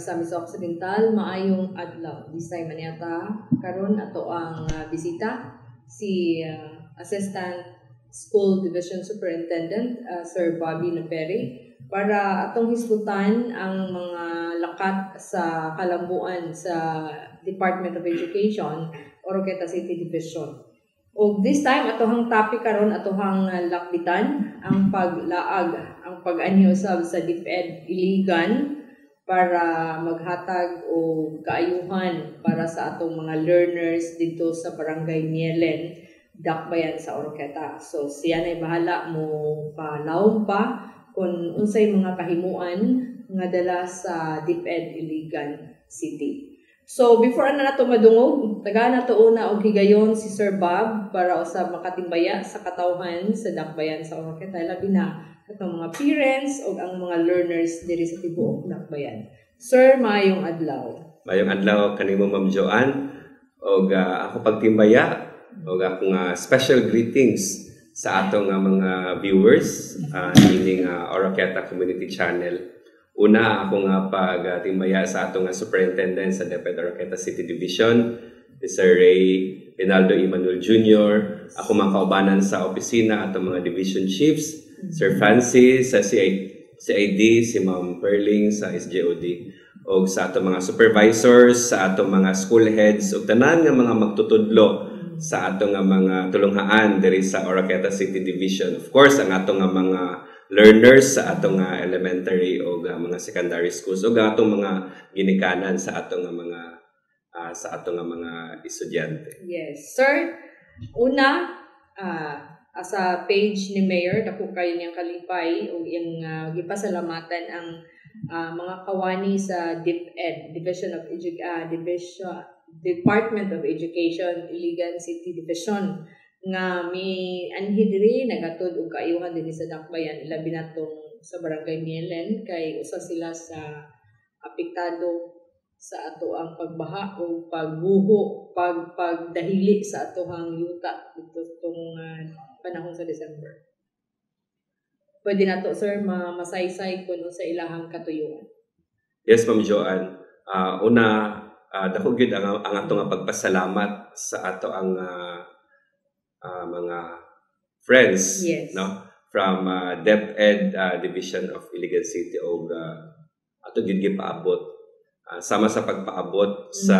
sa Misamis Occidental, maayong adlaw. Bisay maniata karon ato ang uh, bisita si uh, Assistant School Division Superintendent uh, Sir Bobby Naperi para atong hisgutan ang mga lakat sa kalambuan sa Department of Education Oroqueta City Division. O this time atohang topic karon atohang lakbitan ang paglaag ang pag-anyo sa DepEd iligan para maghatag o kaayuhan para sa atong mga learners dito sa Barangay Nielen, Dakbayan sa Oroqueta. So siya na bahala mo palawom pa kung unsay mga kahimuan nga dala sa DepEd Iligan City. So, before ano na nato madungog, taga na to una og higayon si Sir Bob para usab makatimbaya sa katawhan sa dakbayan sa Oroqueta. Labi na katong mga parents o ang mga learners diri sa tibuok dakbayan. Sir, mayong adlaw. Mayong adlaw kanimo Ma'am Joanne og uh, ako pagtimbaya og akong uh, special greetings sa atong uh, mga viewers uh, ining uh, Oroqueta Community Channel Una, ako nga pag-timbaya sa atong superintendent sa DepEd Oroqueta City Division, Sir Ray Pinaldo Emmanuel Jr., ako mga kaubanan sa opisina at mga division chiefs, Sir Francis sa CID, si Ma'am Perling sa SJOD, o sa atong mga supervisors, sa atong mga school heads, o tanan nga mga magtutudlo sa atong mga tulunghaan diri sa Oroqueta City Division. Of course, ang atong mga learners sa atong uh, elementary o uh, mga secondary schools o atong mga ginikanan sa atong uh, mga uh, sa atong uh, mga estudyante. Yes, sir. Una, uh, sa page ni Mayor, dako kayo niyang kalipay o yung uh, gipasalamatan ang uh, mga kawani sa DepEd, Division of Edu- uh, Division Department of Education, Iligan City Division nga mi anhi diri nagatod og kaayuhan dinhi sa dakbayan ilabi natong sa barangay Mielen kay usa sila sa apektado sa ato ang pagbaha o pagbuho, pag pagdahili sa atohang yuta. Dito tong uh, panahon sa December. Pwede na to, sir, ma masaysay kuno sa ilahang katuyuan. Yes, Ma'am Joanne. Uh, una, uh, dako gyud ang, ang ato nga pagpasalamat sa ato ang uh, uh, mga friends yes. no from uh, DepEd uh, Division of Iligan City og uh, ato gid paabot uh, sama sa pagpaabot mm-hmm. sa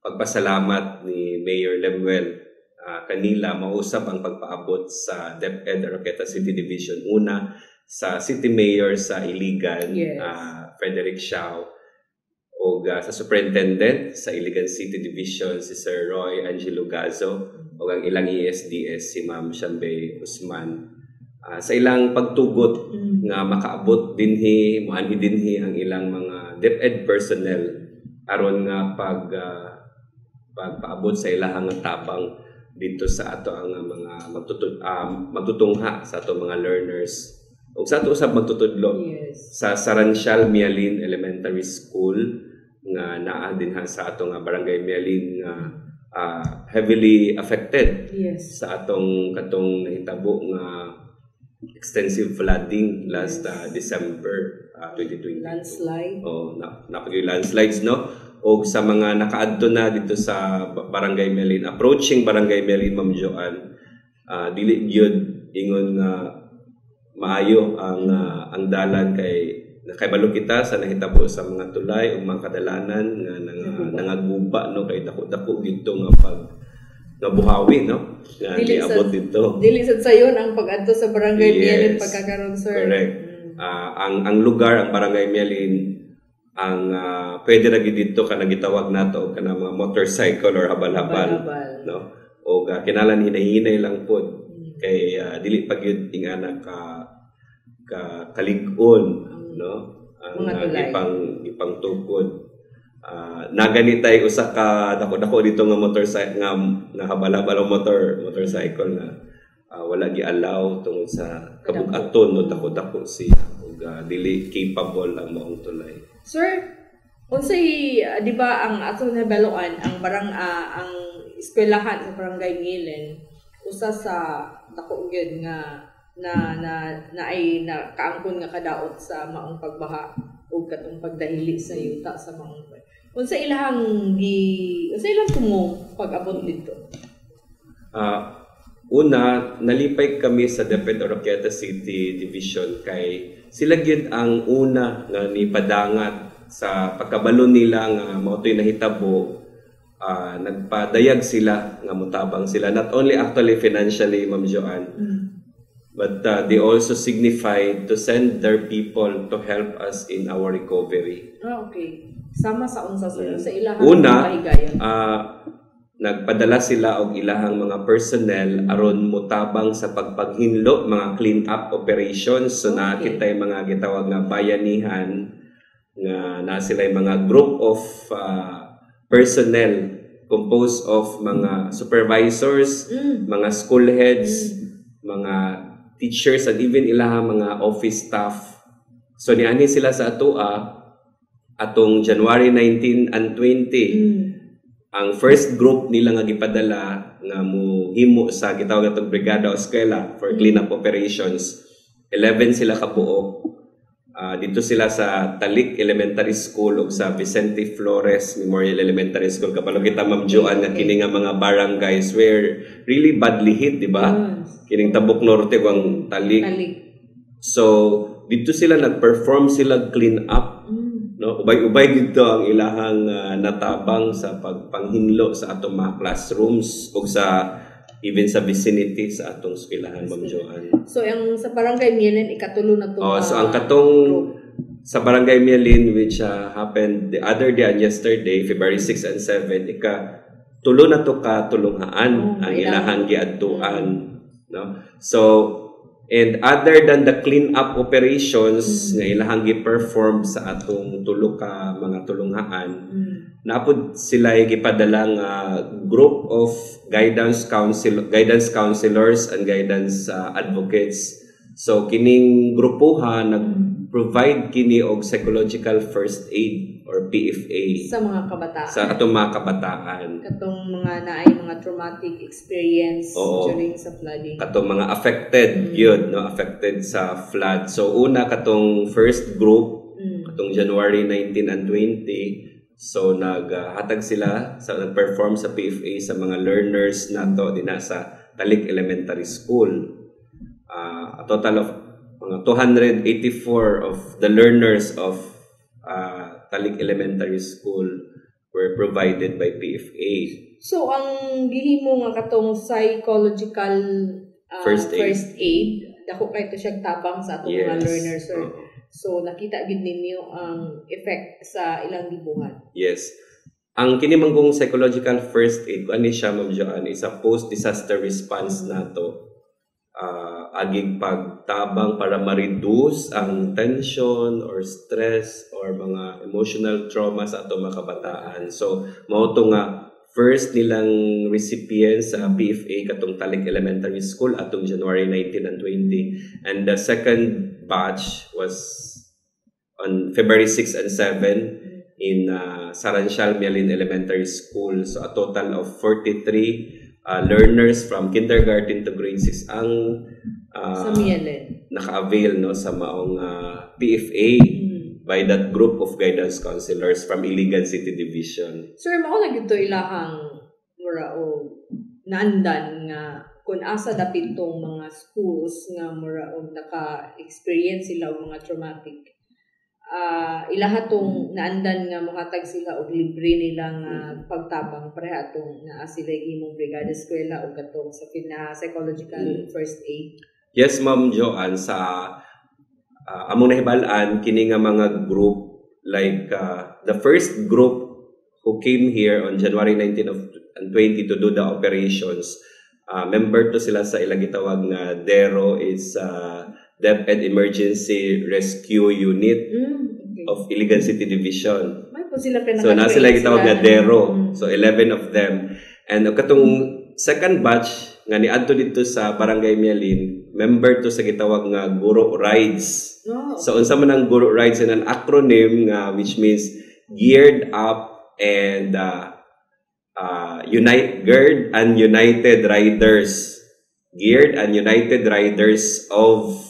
pagpasalamat ni Mayor Lemuel uh, kanila mausap ang pagpaabot sa DepEd Roqueta City Division una sa City Mayor sa Iligan yes. uh, Frederick Shaw o uh, sa superintendent sa Iligan City Division si Sir Roy Angelo Gazo o ang ilang ESDS si Ma'am Shambe Usman uh, sa ilang pagtugot mm. nga makaabot dinhi moanhi dinhi ang ilang mga DepEd personnel aron nga pag uh, pagpaabot sa ilahang tabang dito sa ato ang mga magtutun uh, magtutungha sa ato mga learners ug sa ato usab magtutudlo yes. sa Saransyal Mialin Elementary School nga naa din ha sa atong barangay Melin nga uh, heavily affected yes. sa atong katong nahitabo nga extensive flooding last uh, December uh, 2020. Landslide. Oh, na napagi landslides no. O sa mga nakaadto na dito sa Barangay Melin, approaching Barangay Melin Ma'am Joan, uh, dili gyud ingon nga maayo ang uh, ang dalan kay nakaibalo kita sa nahitabo sa mga tulay o mga kadalanan nga nang, nangaguba no? Kay dako-dako dito nga pag nga buhawi no? Nga dili niabot dito. dili sad sayon ang pag-adto sa barangay yes. Mielin pagkakaroon sir. Correct. Mm. uh, ang ang lugar ang barangay Mielin ang uh, pwede ra dito ka nagitawag nato kana mga motorcycle or habal-habal no? O uh, kinahanglan hinay-hinay lang pod mm. kay uh, dili pa gyud ingana ka ka kalig-on no? Ang mga tulay. ipang ipang tukod uh, naganitay usa ka dako-dako dito nga motorcycle nga nga habal-habal motor motorcycle nga uh, wala gi allow tungod sa kabug-aton no dako-dako siya. Ug uh, dili capable ang maong tulay sir unsay uh, di ba ang ato na baluan ang barang uh, ang eskwelahan sa barangay Milen usa sa dako gyud nga na na na ay na kaangkon nga kadaot sa maong pagbaha o katong pagdahili sa yuta sa mga unsa ilahang gi unsa ilang tumong pag-abot dito? Ah, una, nalipay kami sa DepEd Oroquieta City Division kay sila gyud ang una nga nipadangat sa pagkabalo nila nga mao to'y nahitabo. Ah, nagpadayag sila nga mutabang sila. Not only actually financially Ma'am Joanne but uh, they also signified to send their people to help us in our recovery. ah okay. Sama sa unsa sa sa ilahang Una, ah, nagpadala sila og ilahang mga personnel aron mutabang sa pagpaghinlo mga clean up operations so Okay. kita mga gitawag nga bayanihan nga na sila yung mga group of ah, personnel composed of mga supervisors, mm. mga school heads, mga teachers and even ilahang mga office staff. So niani sila sa atoa atong January 19 and 20 Mm. Ang first group nila nga gipadala nga mo himo sa gitawag atong brigada o eskwela for cleanup operations 11 sila ka buo Ah, dito sila sa Talik Elementary School ug sa Vicente Flores Memorial Elementary School kapalo kita Ma'am Joanne nga kini nga mga barangays were really badly hit di ba Yes. kining Tabok Norte ang Talik Talik. so dito sila nag-perform sila clean up Mm. No ubay-ubay dito ang ilahang ah, natabang sa pagpanghinlo sa atong mga classrooms ug sa even sa vicinity sa atong eskwelahan Ma'am Joanne. So, ang sa barangay Mielen, ikatulo na to. Oh, so ah, ang katong group. sa Barangay Mielin which ah, happened the other day and yesterday February 6 and 7 ika tulo na to ka tulunghaan Oh, ang ilahang giadtuan no so and other than the clean up operations nga ilahang gi-perform sa atong tulo ka mga tulunghaan Mm. napod sila gipadala nga group of guidance council guidance counselors and guidance uh, advocates. So kining grupuha nag-provide kini og psychological first aid or PFA Sa mga kabataan. sa atong mga kabataan katong mga naay mga traumatic experience Oo. during sa flooding. katong mga affected yun no affected sa flood so una katong first group Mm. katong January 19 and 20 so naghatag sila sa nag-perform sa PFA sa mga learners nato dinha sa Talik Elementary School Ah, a total of 284 of the learners of ah, Talik Elementary School were provided by PFA So ang gihimo nga katong psychological ah, First aid. first aid, dako kay to siya tabang sa atong mga Yes. learners sir. Oo. So nakita gid ninyo ang effect sa ilang gibuhat. Yes. Ang kini manggong psychological first aid, ano siya, Ma'am Joanne, is a post-disaster response nato. Ah, aging pagtabang para ma-reduce ang tension or stress or mga emotional trauma sa atong mga kabataan. So, mao to nga first nilang recipients sa PFA katong Talik Elementary School atong January 19 and 20. And the second batch was on February 6 and 7 in uh, Saranshal Mialin Elementary School. So a total of 43 uh, learners from kindergarten to grade 6 ang sa uh, Mielen. naka-avail no sa maong uh, PFA Mm. by that group of guidance counselors from Iligan City Division. Sir, mao na gito ilahang mura o naandan nga kung asa dapit tong mga schools nga mura o naka-experience sila og mga traumatic ah ilaha tong naandan nga mohatag sila og libre nila nga pagtabang. Pareha tong naa sila imong brigada eskwela o katong sa pina psychological first aid. Yes, Ma'am Joanne, sa uh, among nahibalaan, kini nga mga group, like uh, the first group who came here on January 19 of and 20 to do the operations, uh, member to sila sa ilang gitawag nga DERO is uh, DepEd Emergency Rescue Unit mm, okay. of Iligan City Division. may po sila So na sila gitawag nga DERO. So 11 of them. And katong second batch nga niadto dito sa Barangay Mialin, member to sa gitawag nga Guro Rides. no. So unsa man ang Guro Rides and an acronym nga which means geared up and uh, uh, unite geared and united riders. Geared and united riders of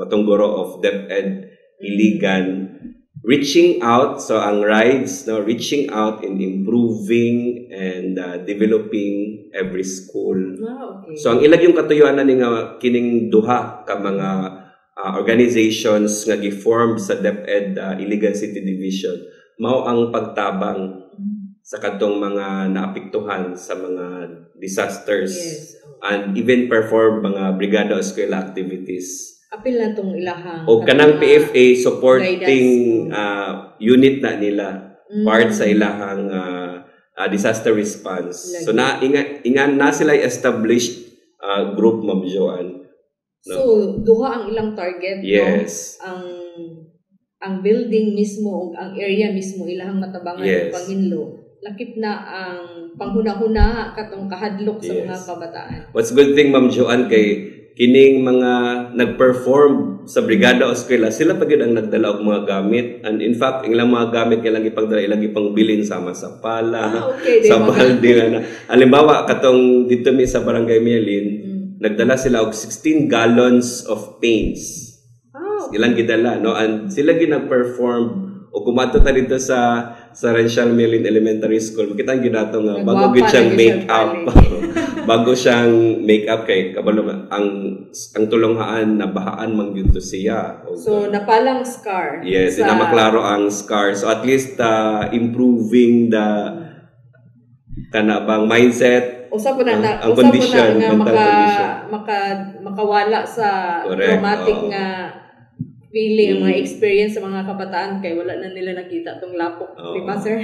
matong guro of DepEd Iligan reaching out so ang rides no reaching out and improving and uh, developing every school Ah, okay. so ang ilag yung katuyuan na nga kining duha ka mga uh, organizations nga gi-form sa DepEd uh, Iligan City Division mao ang pagtabang sa kadtong mga naapektuhan sa mga disasters yes. and even perform mga brigada eskwela activities Apil na tong ilahang. o kanang mga PFA supporting guidance. uh, unit na nila Mm. part sa ilahang uh, uh, disaster response Lagi. so na inga, inga na sila established uh, group Ma'am Joanne So, duha ang ilang target, no? yes Ang ang building mismo, ang area mismo, ilahang matabangan Yes. ng panginlo. Lakip na ang panghuna-huna katong kahadlok sa mga Yes. kabataan. what's good thing Ma'am Joanne kay kining mga nag-perform sa brigada o eskwela sila pa gyud ang nagdala og mga gamit and in fact ang ilang mga gamit kailang ipagdala ilang ipangbilin sama sa pala Ah, okay. sa balde na. Halimbawa, katong dito mi sa Barangay Mielin, Mm. nagdala sila og 16 gallons of paints. Ah, Ilang gidala, no? And sila ginag-perform o kumato ta dito sa sa Renshaw Mielin Elementary School. Makita ang ginato nga bago Nagwapa gid siyang na gyud make siyang up. bago siyang make up kay kabalo ang ang tulonghaan na bahaan man gyud to siya. O- So, napalang scar. Yes, sa, na maklaro ang scar. So at least uh, improving the kana bang mindset. Usa po na, Ang- na ang usa po na nga maka, condition. maka, makawala sa Correct, traumatic oo. nga feeling, Mm. mga experience sa mga kabataan kay wala na nila nakita tong lapok. Oo. Di ba, sir?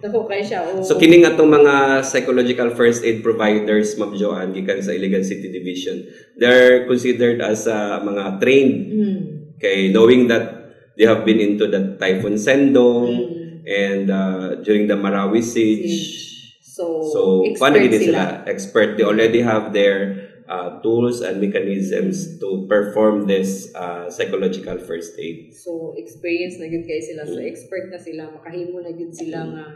Dako kay siya. O, So kini nga tong mga psychological first aid providers Ma'am Joanne gikan sa Iligan City Division. They're considered as uh, mga trained Mm. kay knowing that they have been into the Typhoon Sendong Mm. and uh, during the Marawi siege. So, So, expert sila. sila? Expert. They already have their uh, tools and mechanisms to perform this uh, psychological first aid. So, experience na gud kay sila. So, Mm. expert na sila. Makahimo na gud sila nga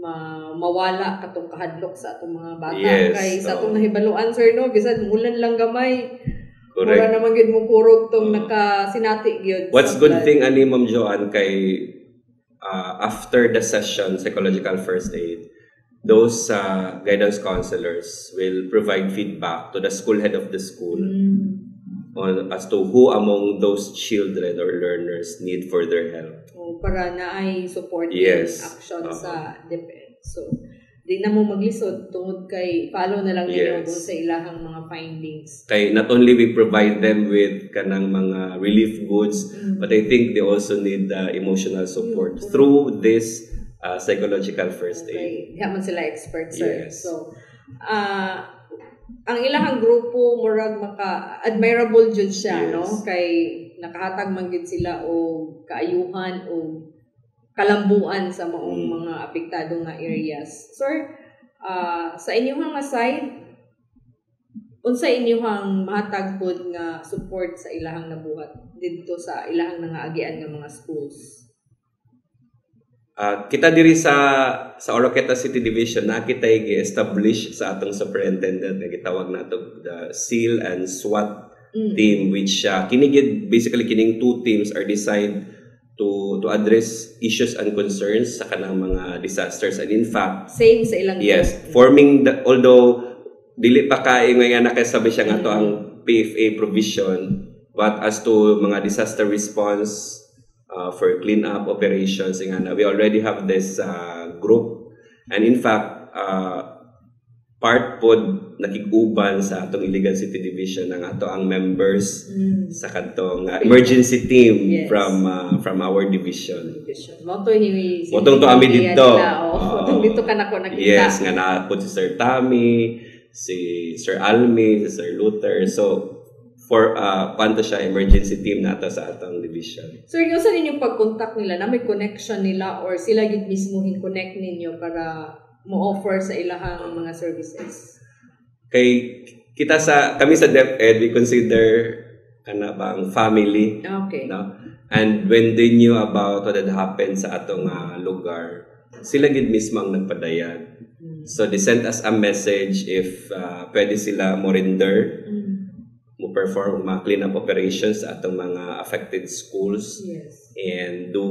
ma mawala katong kahadlok sa atong mga bata. Yes, Kay sa atong nahibaluan, sir, no? Bisan mulan lang gamay. Mura Correct. naman gud mo kurog tong Oo. nakasinati gyud. What's good blood. thing ani Ma'am Joanne kay uh, after the session psychological first aid those uh, guidance counselors will provide feedback to the school head of the school Mm. on as to who among those children or learners need further help. O, para na ay support Yes. action Oo. sa DepEd. So, di na mo maglisod tungod kay follow na lang ninyo Yes. kung sa ilahang mga findings. Kay not only we provide them with kanang mga relief goods, Mm. but I think they also need uh, emotional support Mm. through this uh, psychological first aid. Okay. Di man sila experts, sir. Yes. So, ah ang ilahang grupo murag maka admirable jud siya Yes. no kay nakahatag man gid sila o kaayuhan o kalambuan sa maong Mm. mga apektado nga areas. Sir, ah sa inyong mga side unsa inyong mahatag pod nga support sa ilahang nabuhat didto sa ilahang nangaagian nga mga schools? Ah, kita diri sa sa Oroqueta City Division na kita gi-establish sa atong superintendent nga gitawag nato the SEAL and SWAT Mm. team which uh, kini gid- basically kining two teams are designed to to address issues and concerns sa kanang mga disasters and in fact Same sa ilang yes group. forming the, although dili pa kay nga nakasabi siya nga to Mm. ang PFA provision but as to mga disaster response uh, for cleanup operations na we already have this uh, group and in fact uh, part pod nakiguban sa atong Iligan City Division ng ato ang members Mm. sa kadtong uh, emergency team Yes. from uh, from our division Division. Moto ni si Motong to ami Pamilya dito. Motong dito ka na ko nakita. Yes, nga na po si Sir Tammy, si Sir Almi, si Sir Luther. So, for uh, kwanto siya emergency team nato sa atong division. Sa ninyong pag-contact nila, na may connection nila or sila yun mismo hin-connect ninyo para mo-offer sa ilahang mga services? Kay kita sa kami sa DepEd we consider kana bang family, Okay. no? And when they knew about what had happened sa atong uh, lugar, sila gid mismo ang nagpadayan. Mm. So they sent us a message if uh, pwede sila mo render Mm. Perform mga cleanup operations sa atong mga affected schools Yes. and do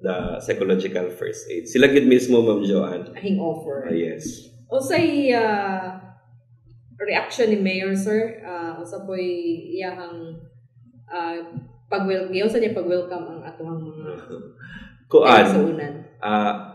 the psychological first aid. Sila gid mismo, Ma'am Joanne. Ahing offer. Ah, yes. Unsay uh, reaction ni Mayor sir? Uh, unsa po'y iyahang uh, pag-welcome, unsa niya pag-welcome ang atong mga Kuan, sa unan. ah,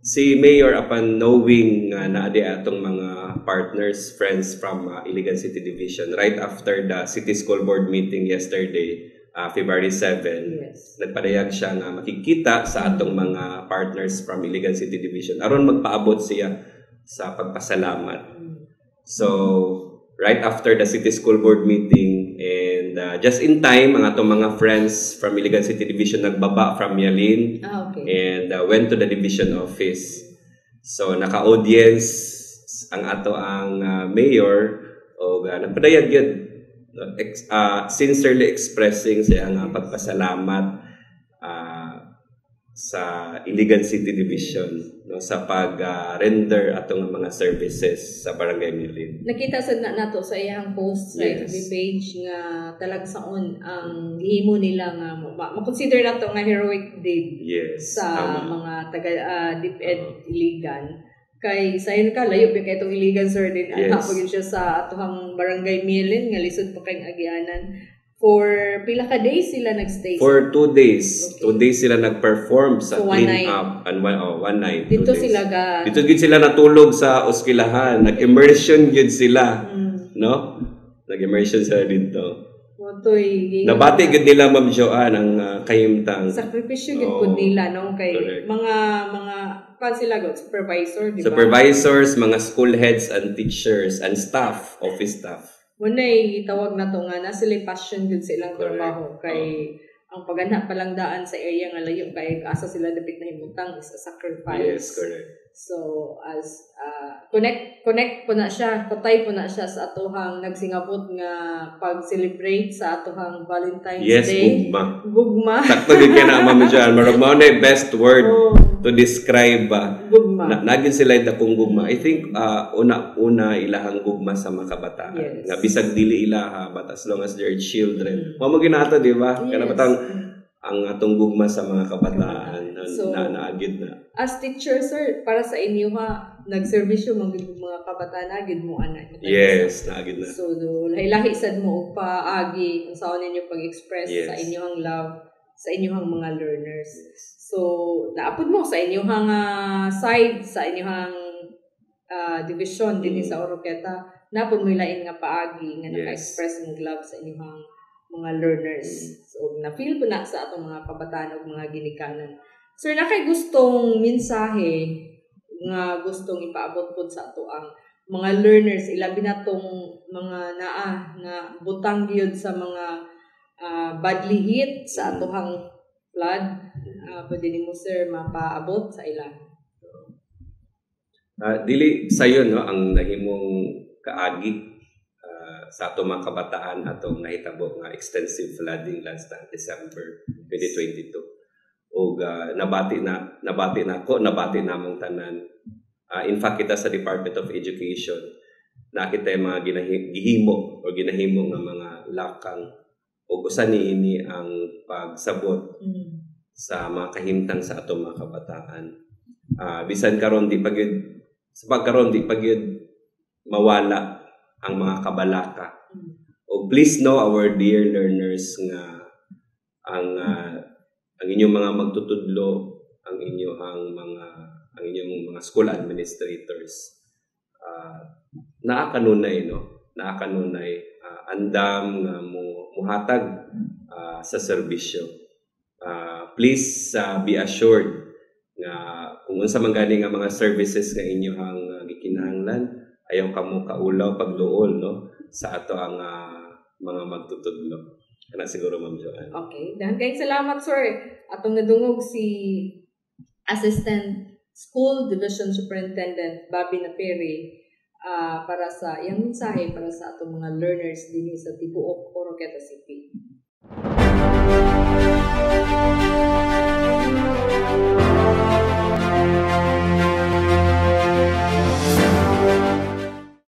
si Mayor upon knowing nga na di atong mga partners, friends from uh, Iligan City Division right after the City School Board meeting yesterday, uh, February 7, Yes. nagpadayag siya nga makikita sa atong mga partners from Iligan City Division aron magpaabot siya sa pagpasalamat. Mm. So, right after the City School Board meeting and uh, just in time, ang atong mga friends from Iligan City Division nagbaba from Yalin Ah, okay. and uh, went to the division office. So, naka-audience ang ato ang uh, mayor o uh, nagpadayag yun no, ex, uh, sincerely expressing siya pagpasalamat uh, sa Iligan City Division no, sa pag-render atong mga services sa Barangay Milin. Nakita sa na nato sa iyang post sa Yes. FB page nga talagsaon ang gihimo nila nga ma- ma-consider nato nga heroic deed Yes. sa tama. mga taga uh, DepEd Iligan kay sayon ka layo pa kay itong Iligan sir din Yes. pagin siya sa atohang barangay Milin nga lisod pa kayong agianan for pila ka days sila nagstay For two days. Okay. Two days sila nag-perform sa So, clean night. up. And one, oh, one night. dito sila ga Dito gid sila natulog sa oskilahan. Nag-immersion gid sila. mm, No? Nag-immersion sila dito. motoy Nabati gid nila Ma'am Joanne ang uh, kahimtang. sakripisyo gid Oo. pud nila no kay Correct. mga mga kan sila god supervisor di ba Supervisors, mga school heads and teachers and staff, office staff. Munay tawag na to nga na sila passion gud sa ilang Correct. trabaho kay ang pagana palang daan sa area nga layo kay asa sila dapit na himutang is a sacrifice. Yes, correct. So as uh, connect connect po na siya, patay po na siya sa atohang nagsingabot nga pag-celebrate sa atohang Valentine's Yes, Day. gugma. Gugma. Sakto gid kana Ma'am Joanne. Marag mao na yung best word Oh, to describe uh, gugma. na, nagin sila dakong gugma. I think uh, una-una ilahang gugma sa mga kabataan. Yes. Nga bisag dili ilaha but as long as they're children. Mm. Mao mo ginato di ba? Kana Yes. batang ang atong gugma sa mga kabataan na, So, na naagid na. As teacher, sir, para sa inyo ha, nagservisyo mga mga kabataan agid mo ana. Yes, naagid na. So, do, lahi-lahi sad mo og paagi kung saan ninyo pag-express Yes. sa inyong love sa inyong mga learners. So, naapod mo sa inyong uh, side, sa inyong uh, division din Mm. sa Oroqueta, naapod mo ilain nga paagi nga Yes. naka-express ng love sa inyong mga learners. Mm. So, na-feel ko na sa atong mga kabataan o mga ginikanan. Sir, na kay gustong mensahe nga gustong ipaabot po sa ato ang mga learners ilabi na tong mga naa nga butang gyud sa mga ah, badly hit sa atohang flood uh, pwede nimo sir mapaabot sa ila Ah, dili sayo no ang nahimong kaagi ah, sa ato mga kabataan atong nahitabo nga extensive flooding last time, December 2022. O nabati na nabati na ako, nabati namong tanan. Ah, in fact kita sa Department of Education nakita yung mga ginahi- gihimo o ginahimo nga mga lakang o usa niini ang pagsabot sa mga kahimtang sa atong mga kabataan. Ah, bisan karon di pagid sa pagkaron di pagid mawala ang mga kabalaka. O please know our dear learners nga ang ah, ang inyong mga magtutudlo, ang inyong mga ang inyong mga school administrators uh, naa kanunay no naa kanunay ah, andam nga mo muhatag ah, sa serbisyo Ah, please ah, be assured nga kung unsa man gani nga mga services nga inyohang uh, gikinahanglan ayaw kamo kaulaw pagduol no sa ato ang ah, mga magtutudlo kana siguro ma'am Joanne Okay. Dahan kayong salamat, sir. Atong nadungog si Assistant School Division Superintendent Bobby Naperi ah para sa iyang mensahe para sa atong mga learners din sa Tibuok, Oroqueta City.